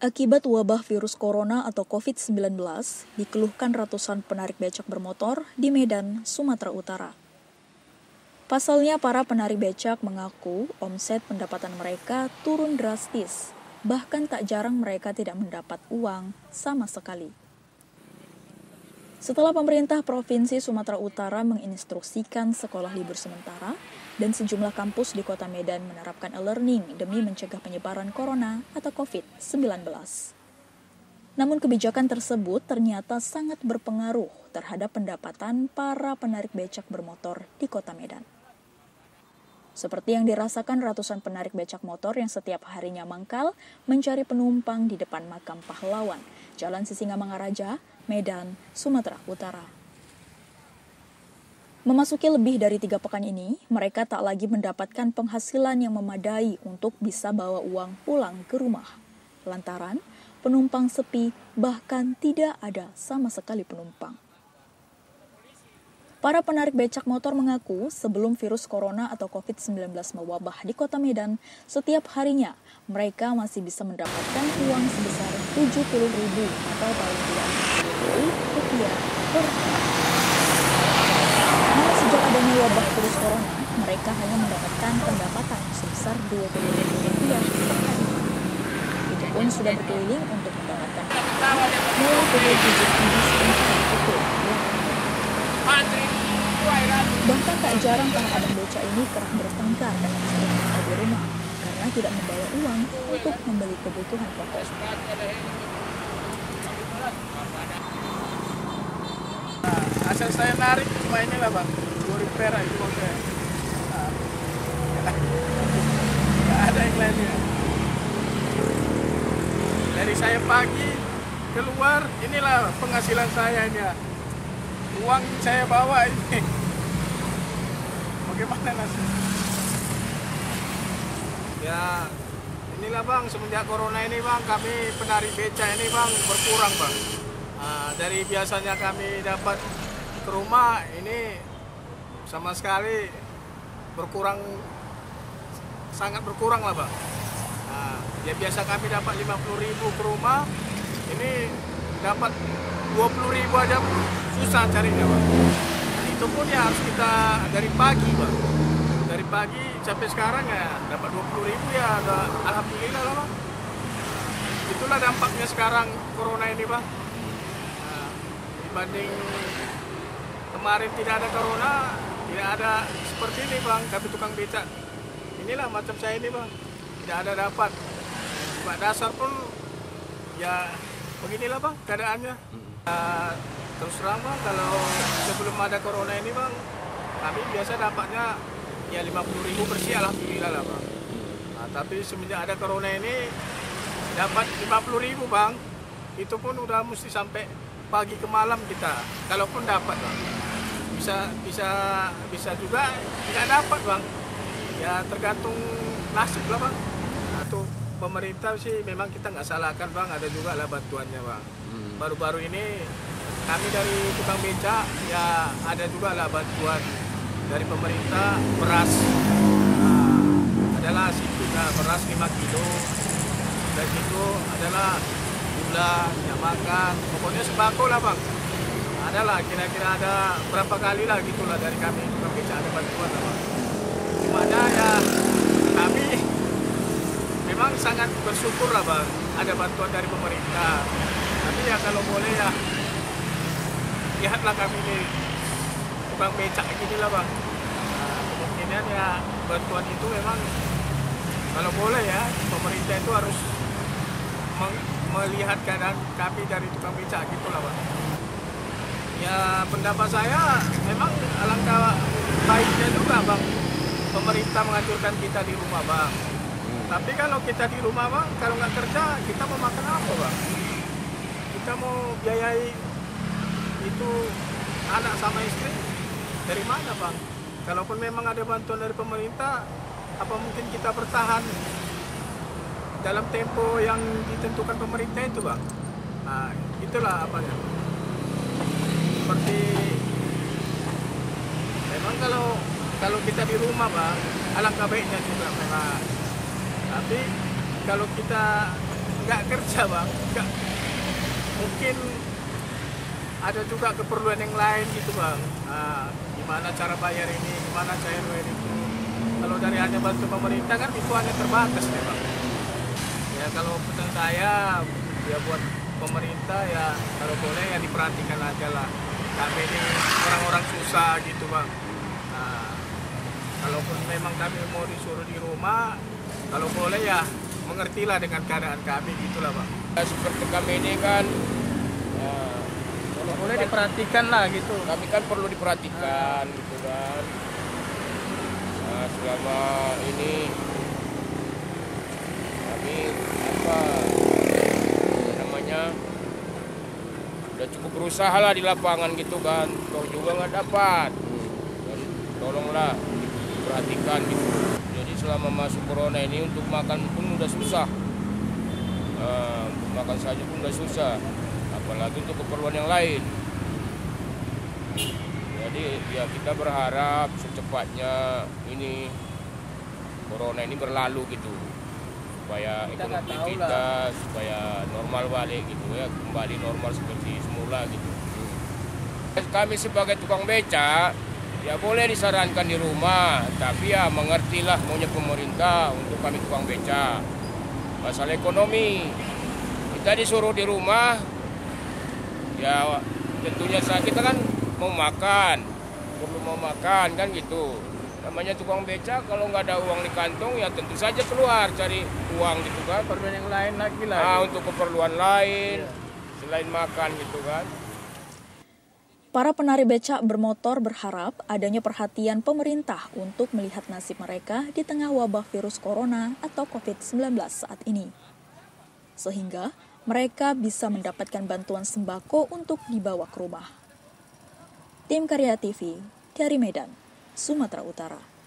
Akibat wabah virus corona atau COVID-19, dikeluhkan ratusan penarik becak bermotor di Medan, Sumatera Utara. Pasalnya, para penarik becak mengaku omset pendapatan mereka turun drastis, bahkan tak jarang mereka tidak mendapat uang sama sekali. Setelah pemerintah Provinsi Sumatera Utara menginstruksikan sekolah libur sementara dan sejumlah kampus di kota Medan menerapkan e-learning demi mencegah penyebaran corona atau COVID-19. Namun kebijakan tersebut ternyata sangat berpengaruh terhadap pendapatan para penarik becak bermotor di kota Medan. Seperti yang dirasakan ratusan penarik becak motor yang setiap harinya mangkal mencari penumpang di depan makam pahlawan, Jalan Sisingamangaraja, Medan, Sumatera Utara. Memasuki lebih dari tiga pekan ini, mereka tak lagi mendapatkan penghasilan yang memadai untuk bisa bawa uang pulang ke rumah. Lantaran penumpang sepi, bahkan tidak ada sama sekali penumpang. Para penarik becak motor mengaku sebelum virus corona atau COVID-19 mewabah di kota Medan, setiap harinya mereka masih bisa mendapatkan uang sebesar 70 ribu atau paling tidak rupiah per. Namun sejak adanya wabah virus corona, mereka hanya mendapatkan pendapatan sebesar 20 ribu per hari. Itu pun sudah berkeliling untuk mendapatkan mulai pukul 7 pagi sampai pukul 2 Bahkan tak jarang para abang beca ini kerap bertengkar dengan istri di rumah karena tidak membawa uang untuk membeli kebutuhan pokok. Nah, asal saya narik cuma inilah bang, dua ribu perak itu bang saya. Ada yang lainnya. Dari saya pagi keluar, inilah penghasilan saya ini. Uang saya bawa ini. Bagaimana nasib? Ya, inilah bang, semenjak corona ini bang, kami penari beca ini bang berkurang bang. Nah, dari biasanya kami dapat ke rumah, ini sama sekali berkurang, sangat berkurang lah bang. Nah, ya biasa kami dapat 50 ribu ke rumah, ini dapat 20 ribu aja susah carinya bang. Nah, pun ya harus kita dari pagi bang. Dari pagi sampai sekarang ya dapat 20 ribu ya ada alhamdulillah lah bang. Itulah dampaknya sekarang corona ini bang. Nah, dibanding kemarin tidak ada corona, tidak ada seperti ini bang. Kami tukang becak. Inilah macam saya ini bang. Tidak ada dapat. Pak dasar pun ya beginilah bang keadaannya. Uh, terus terang bang kalau sebelum ada corona ini bang kami biasa dapatnya ya 50 ribu bersih alhamdulillah lah bang. Nah, tapi semenjak ada corona ini dapat 50 ribu bang. Itu pun udah mesti sampai pagi ke malam kita. Kalaupun dapat bang. Bisa bisa bisa juga tidak dapat bang. Ya tergantung nasib lah bang. Atau pemerintah sih memang kita nggak salahkan bang. Ada juga lah bantuannya bang. Baru-baru ini kami dari tukang beca ya ada juga lah bantuan dari pemerintah. Beras nah, adalah situ nah, beras 5 kilo. Dan itu adalah gula yang makan pokoknya sembako lah bang. Adalah kira-kira ada berapa kali lah gitulah dari kami. Tukang beca ada bantuan lah bang. Cuma ya kami memang sangat bersyukur lah bang. Ada bantuan dari pemerintah. Tapi ya kalau boleh ya lihatlah kami ini. Tukang becak gini lah bang. Nah, kemungkinan ya bantuan itu memang kalau boleh ya pemerintah itu harus melihat keadaan kami dari tukang becak gitu lah bang. Ya pendapat saya memang alangkah baiknya juga bang pemerintah menganjurkan kita di rumah bang. Tapi kalau kita di rumah bang kalau nggak kerja kita mau makan apa bang? Kita mau biayai itu anak sama istri dari mana bang? Kalaupun memang ada bantuan dari pemerintah, apa mungkin kita bertahan dalam tempo yang ditentukan pemerintah itu bang? Nah, itulah apanya. Seperti memang kalau kalau kita di rumah bang, alangkah baiknya juga memang. Tapi kalau kita nggak kerja bang nggak mungkin ada juga keperluan yang lain gitu bang. Nah, gimana cara bayar ini? Gimana cara itu kalau dari hanya bantu pemerintah kan itu hanya terbatas nih bang. Ya kalau pesan saya ya buat pemerintah ya kalau boleh ya diperhatikan aja lah. Kami ini orang-orang susah gitu bang. Nah, kalaupun memang kami mau disuruh di rumah kalau boleh ya mengertilah dengan keadaan kami gitulah bang. Ya, seperti kami ini kan ya, boleh diperhatikan lah gitu. Kami kan perlu diperhatikan gitu kan. Nah, selama ini kami apa namanya udah cukup berusaha lah di lapangan gitu kan. Toh juga nggak dapat. Dan tolonglah diperhatikan gitu. Jadi selama masuk corona ini untuk makan pun udah susah. Nah, untuk makan saja pun udah susah apalagi untuk keperluan yang lain. Jadi ya kita berharap secepatnya ini corona ini berlalu gitu. Supaya Kita ekonomi kita supaya normal balik gitu ya. Kembali normal seperti semula gitu. Kami sebagai tukang beca ya boleh disarankan di rumah. Tapi ya mengertilah maunya pemerintah untuk kami tukang beca masalah ekonomi. Kita disuruh di rumah ya tentunya saat kita kan mau makan. Perlu mau makan kan gitu. Namanya tukang beca kalau nggak ada uang di kantong ya tentu saja keluar cari uang gitu kan. Keperluan yang lain lagi lah. Nah untuk keperluan lain. Selain makan gitu kan. Para penari becak bermotor berharap adanya perhatian pemerintah untuk melihat nasib mereka di tengah wabah virus corona atau COVID-19 saat ini. Sehingga mereka bisa mendapatkan bantuan sembako untuk dibawa ke rumah. Tim Karya TV dari Medan, Sumatera Utara.